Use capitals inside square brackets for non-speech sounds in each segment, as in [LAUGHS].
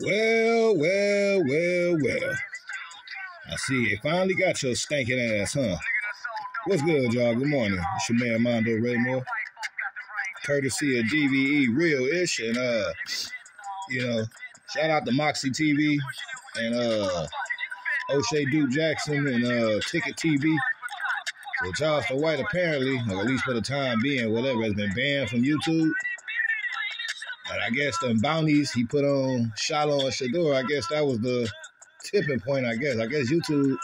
Well, well, well, well. I see you finally got your stinking ass, huh? What's good, y'all? Good morning. It's your man Mondoe Ray Moore. Courtesy of DVE Real Ish and uh you know, shout out to Moxie TV and uh O'Shea Duke Jackson and uh Ticket TV. So Charleston White apparently, or at least for the time being, whatever, has been banned from YouTube. And I guess the bounties he put on Shiloh and Shedeur, I guess that was the tipping point, I guess. I guess YouTube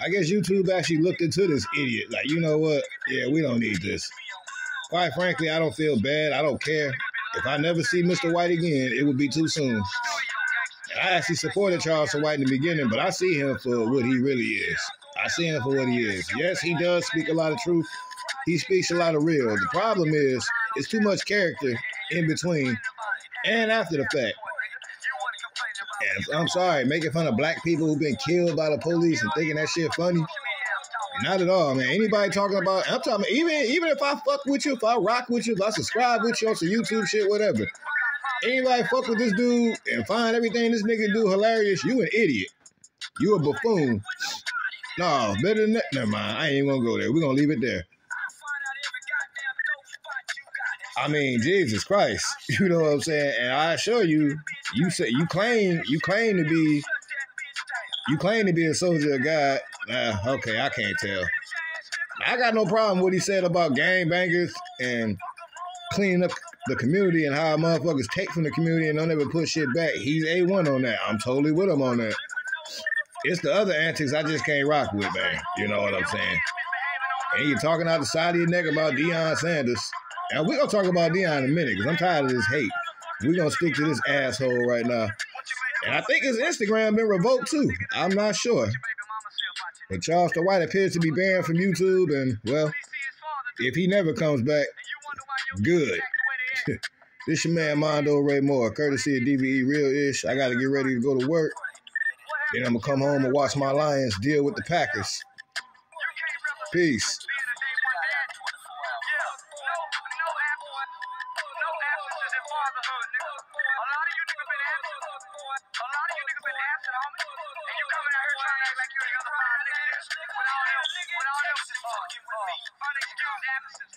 I guess YouTube actually looked into this idiot. Like, you know what? Yeah, we don't need this. Quite frankly, I don't feel bad. I don't care. If I never see Mr. White again, it would be too soon. I actually supported Charleston White in the beginning, but I see him for what he really is. I see him for what he is. Yes, he does speak a lot of truth. He speaks a lot of real. The problem is, it's too much character in between and after the fact. And I'm sorry, making fun of black people who've been killed by the police and thinking that shit funny. Not at all, man. Anybody talking about I'm talking even even if I fuck with you, if I rock with you, if I subscribe with you on some YouTube shit, whatever. Anybody fuck with this dude and find everything this nigga do hilarious, you an idiot. You a buffoon. No, better than that. Never mind. I ain't gonna go there. We're gonna leave it there. I mean, Jesus Christ. [LAUGHS] You know what I'm saying? And I assure you, you say you claim you claim to be you claim to be a soldier of God. Uh, okay, I can't tell. I got no problem with what he said about gang bangers and cleaning up the community and how motherfuckers take from the community and don't ever put shit back. He's A1 on that. I'm totally with him on that. It's the other antics I just can't rock with, man. You know what I'm saying? And you're talking out the side of your neck about Deion Sanders. And we're to talk about Deion in a minute because I'm tired of this hate. We're to stick to this asshole right now. And I think his Instagram been revoked too. I'm not sure. But Charleston White appears to be banned from YouTube, and well, if he never comes back, good. [LAUGHS] this your man Mondoe Ray Moore, courtesy of DVE Real Ish. I gotta get ready to go to work. Then I'm gonna come home and watch my Lions deal with the Packers. Peace. No, no ass boy. No absences in fatherhood, nigga. A lot of you niggas been absent. A lot of you niggas been absent, homie. And you coming out here trying to act like you the other five niggas with all them, with all them uh, uh, unexcused absences.